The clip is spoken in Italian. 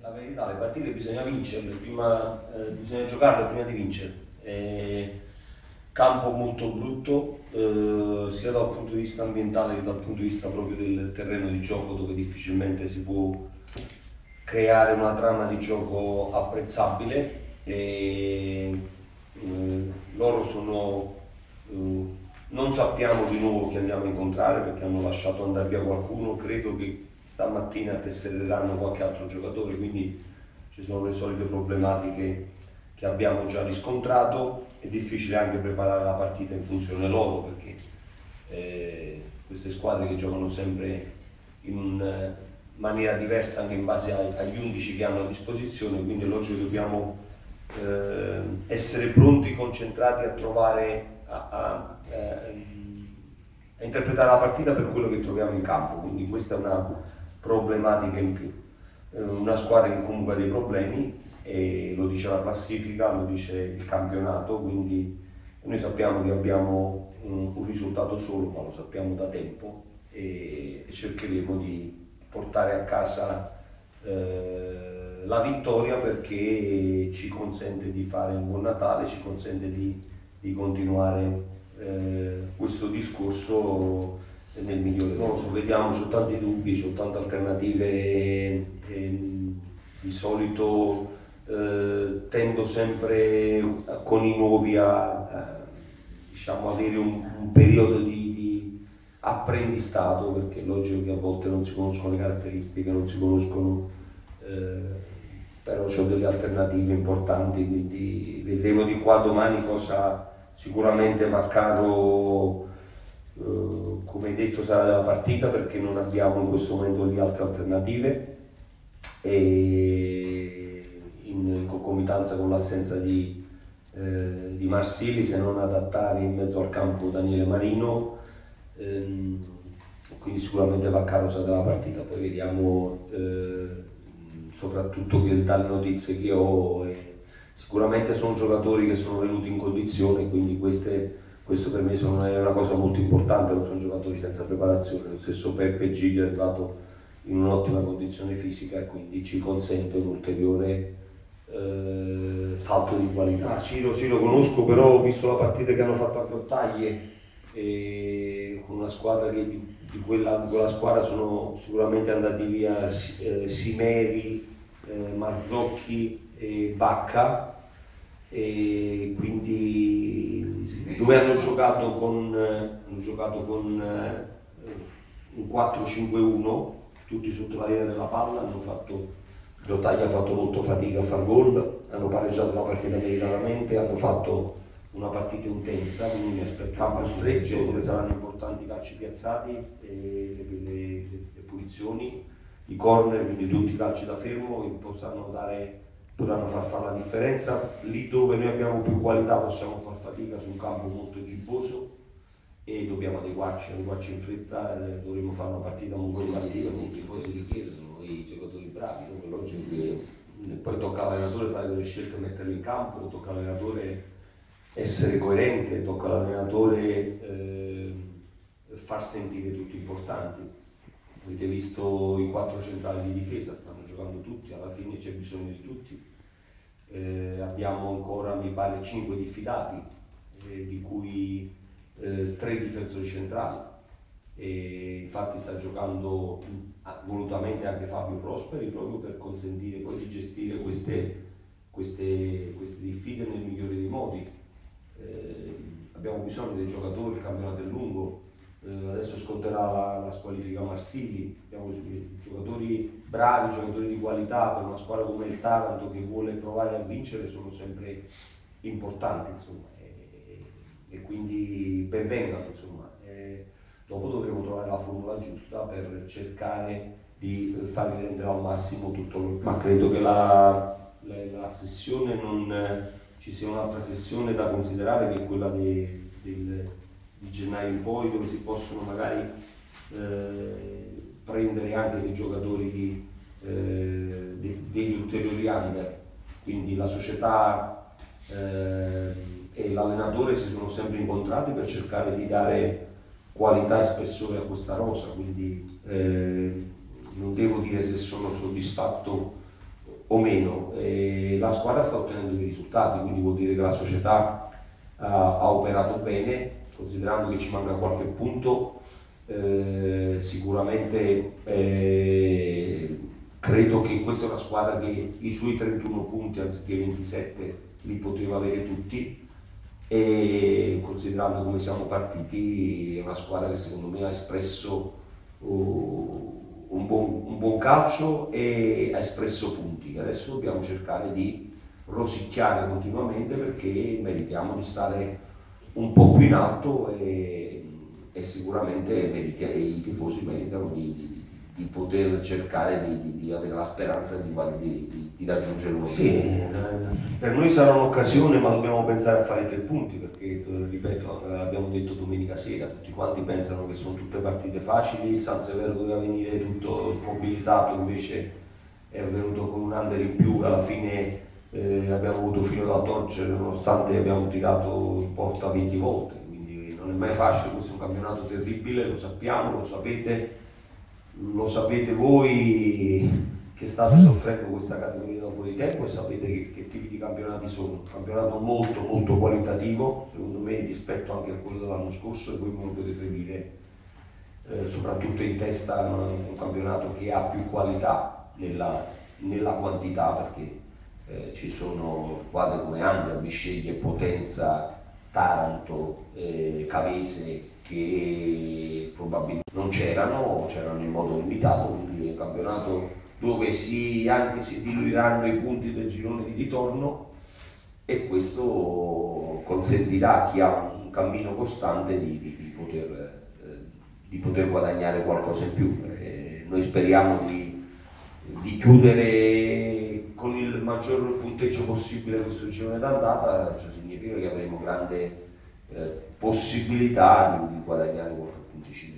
La verità, le partite bisogna vincerle, prima, eh, bisogna giocarle prima di vincere. Eh, campo molto brutto, eh, sia dal punto di vista ambientale che dal punto di vista proprio del terreno di gioco dove difficilmente si può creare una trama di gioco apprezzabile. E, eh, loro sono eh, non sappiamo di nuovo chi andiamo a incontrare perché hanno lasciato andare via qualcuno, credo che stamattina tessereranno qualche altro giocatore, quindi ci sono le solite problematiche che abbiamo già riscontrato, è difficile anche preparare la partita in funzione loro perché eh, queste squadre che giocano sempre in eh, maniera diversa anche in base agli 11 che hanno a disposizione, quindi che dobbiamo eh, essere pronti, concentrati a trovare a, a, eh, a, interpretare la partita per quello che troviamo in campo, quindi questa è una problematica in più. Eh, una squadra che comunque ha dei problemi e lo dice la classifica, lo dice il campionato, quindi noi sappiamo che abbiamo un, risultato solo, ma lo sappiamo da tempo e, e cercheremo di portare a casa eh, la vittoria perché ci consente di fare un buon Natale, ci consente di di continuare eh, questo discorso nel migliore. Non lo so, vediamo, ho tanti dubbi, ho tante alternative e, e di solito eh, tendo sempre con i nuovi a, a diciamo, avere un, un periodo di, di, apprendistato perché è logico che a volte non si conoscono le caratteristiche, non si conoscono eh, però ho delle alternative importanti, quindi vedremo di qua domani cosa sicuramente Maccaro, eh, come detto, sarà della partita perché non abbiamo in questo momento lì altre alternative. E in concomitanza con l'assenza di, eh, di Marsili, se non adattare in mezzo al campo Daniele Marino, ehm, quindi sicuramente Vaccaro sarà della partita, poi vediamo eh, soprattutto che dalle notizie che ho e sicuramente sono giocatori che sono venuti in condizione, quindi queste, questo per me sono, è una cosa molto importante, non sono giocatori senza preparazione, lo stesso Peppe Giglio è arrivato in un'ottima condizione fisica e quindi ci consente un ulteriore eh, salto di qualità. Ah, Ciro sì lo conosco, però ho visto la partita che hanno fatto a Grottaglie con una squadra che di, di, quella, quella squadra sono sicuramente andati via eh, Simeri, eh, Marzocchi e Vacca e quindi dove hanno giocato con, hanno giocato con eh, un 4-5-1 tutti sotto la linea della palla hanno fatto Grottaglia ha fatto molto fatica a far gol hanno pareggiato la partita meritatamente hanno fatto una partita intensa quindi mi aspettavo stretto dove saranno importanti i calci piazzati e le, le, le punizioni i corner, quindi tutti i calci da fermo che possano dare, potranno far fare la differenza. Lì dove noi abbiamo più qualità possiamo far fatica su un campo molto gibboso e dobbiamo adeguarci, adeguarci in fretta, eh, dovremo fare una partita molto combattiva. I tifosi si chiedono i giocatori bravi, che poi tocca all'allenatore fare delle scelte e metterle in campo, tocca all'allenatore essere coerente, tocca all'allenatore eh, far sentire tutti importanti avete visto i quattro centrali di difesa, stanno giocando tutti, alla fine c'è bisogno di tutti. Eh, abbiamo ancora, mi pare, cinque diffidati, eh, di cui eh, tre difensori centrali. E infatti sta giocando volutamente anche Fabio Prosperi proprio per consentire poi di gestire queste, queste, queste diffide nel migliore dei modi. Eh, abbiamo bisogno dei giocatori, il campionato è lungo, adesso sconterà la, la squalifica Marsili, abbiamo giocatori bravi, giocatori di qualità per una squadra come il Taranto che vuole provare a vincere sono sempre importanti insomma, e, e quindi benvengano insomma. E dopo dovremo trovare la formula giusta per cercare di farli rendere al massimo tutto lo ma credo che la, la, la sessione non ci sia un'altra sessione da considerare che è quella dei, del di gennaio in poi dove si possono magari eh, prendere anche dei giocatori di, eh, de, degli ulteriori under. Quindi la società eh, e l'allenatore si sono sempre incontrati per cercare di dare qualità e spessore a questa rosa, quindi eh, non devo dire se sono soddisfatto o meno, eh, la squadra sta ottenendo dei risultati, quindi vuol dire che la società uh, ha operato bene, considerando che ci manca qualche punto, eh, sicuramente eh, credo che questa è una squadra che i suoi 31 punti anziché 27 li poteva avere tutti. E considerando come siamo partiti è una squadra che secondo me ha espresso uh, un, buon, un, buon, calcio e ha espresso punti adesso dobbiamo cercare di rosicchiare continuamente perché meritiamo di stare un po' più in alto e, e sicuramente meriti, i tifosi meritano di, di di poter cercare di, di, avere la speranza di, di raggiungere un obiettivo. Sì, per noi sarà un'occasione, ma dobbiamo pensare a fare tre punti perché, ripeto, abbiamo detto domenica sera, tutti quanti pensano che sono tutte partite facili, il San Severo doveva venire tutto smobilitato, invece è venuto con un under in più, alla fine eh, abbiamo avuto fino da torcere nonostante abbiamo tirato in porta 20 volte, quindi non è mai facile, questo è un campionato terribile, lo sappiamo, lo sapete lo sapete voi che state soffrendo questa categoria da un po' di tempo e sapete che, che tipi di campionati sono. Un campionato molto molto qualitativo, secondo me rispetto anche a quello dell'anno scorso e voi me lo potete dire, eh, soprattutto in testa un, campionato che ha più qualità nella, nella quantità perché eh, ci sono squadre come Andria, Bisceglie, Potenza, Taranto, eh, Cavese che probabilmente non c'erano, c'erano in modo limitato, quindi è campionato dove si, anche si diluiranno i punti del girone di ritorno e questo consentirà a chi ha un cammino costante di, di, di, poter, eh, di poter, guadagnare qualcosa in più. Eh, noi speriamo di chiudere con il maggior punteggio possibile questo girone d'andata, ciò significa che avremo grande eh, possibilità di, di guadagnare qualche punticino